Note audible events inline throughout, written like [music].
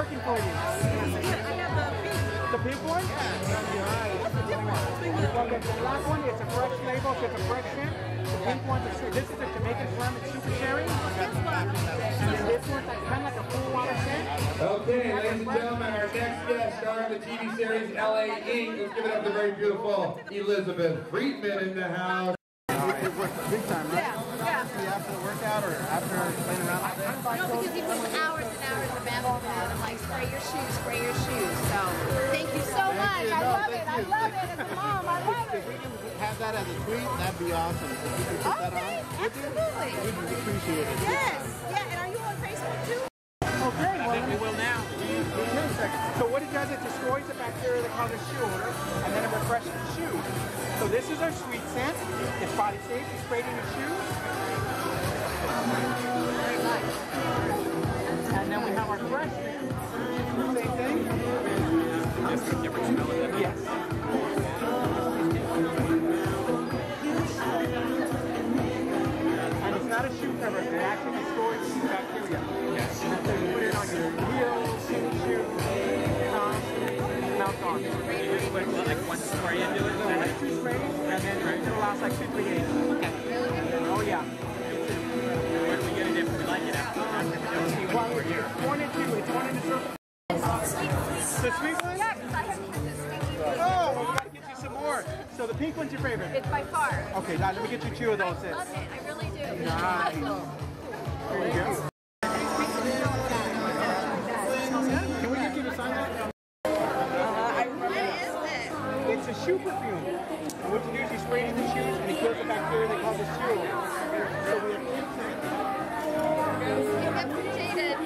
working for you? The pink. The pink one? Nice. Well, the black one is a fresh label, so it's a fresh scent. The pink one, is this is a Jamaican Plum, it's super cherry. This one. And this one's like, kind of like a cool water scent. Okay, ladies and gentlemen, our next guest, star of the TV series LA Inc. Let's give it up to the very beautiful Elizabeth Friedman in the house. It works big time, right? Yeah, yeah. After the workout or after playing around all day? No, because he puts hours and hours of basketball and I'm like, spray your shoes, spray your shoes. So thank you so much. you. I No, love thank it. I love it. As a mom, I love If it. we can have that as a tweet, that'd be awesome. If you could put oh, that Okay, on, absolutely. we'd appreciate it. Yes. Yeah, and are you on Facebook too? Okay, well, I think we will now. So what it does, it destroys the bacteria that causes shoe odor, and then it refreshes the shoes. This is our sweet scent. It's body safe. You sprayed in your shoes. And then we have our fresh. Same thing. Yes. And it's not a shoe cover. It actually destroys bacteria. Yes. So you put it on your heels, shoes, socks, mouth on. like one spray into it. Then like two, three days. Oh yeah. Where do we get it if we like it after? Well, it's one and two. It's one in the circle. The sweet one? Yeah, because I have had this stinky Oh, well, we gotta get you some more. So the pink one's your favorite. It's by far. Okay, now let me get you two of I those. then. love it. I really do. Nice. Shoe perfume. And what you do is you spray it in the shoes and it kills the bacteria that causes shoe. So we have pink scent. You have jaded.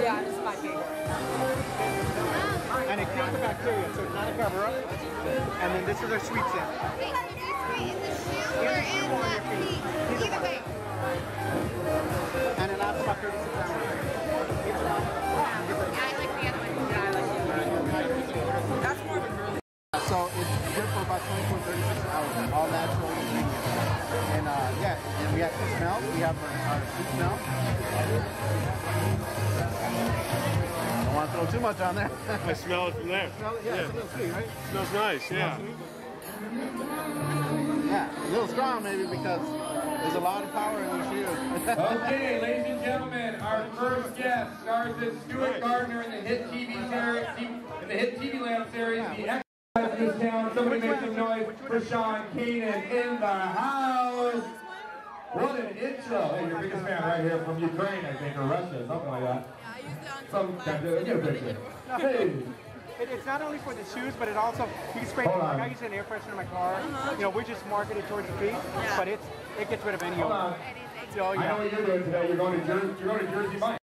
yeah, this is my favorite. and it kills the bacteria, so it's not a cover up. And then this is our sweet scent. Wait, is it in the shoe or in the feet? Either way. So it's good for about 24, 36 hours. All natural ingredients. And uh, yeah, and we have two smells. We have our, our sweet smell. Don't want to throw too much on there. [laughs] I smell it from there. Smell it? Yeah, it's a little sweet, right? Smells nice, yeah. Yeah, a little strong maybe because there's a lot of power in these shoes. [laughs] Okay, ladies and gentlemen, our first guest stars as Stuart Gardner in the hit TV series, in the hit TV Land series, The X of this town. Somebody make some noise for Sean Kanan in the house. What an intro! Hey, your biggest fan right here from Ukraine, I think, or Russia, something like that. Yeah, I use it on Some kind of, get a picture. [laughs] Hey, It, it's not only for the shoes, but it also you can spray. Hold Like on. I use an air freshener in my car. Uh-huh. You know, we're just marketed towards the feet, but it's it gets rid of any hold odor. on. So oh, I know what you're doing today. You're going to Jersey. You're going to Jersey Mike.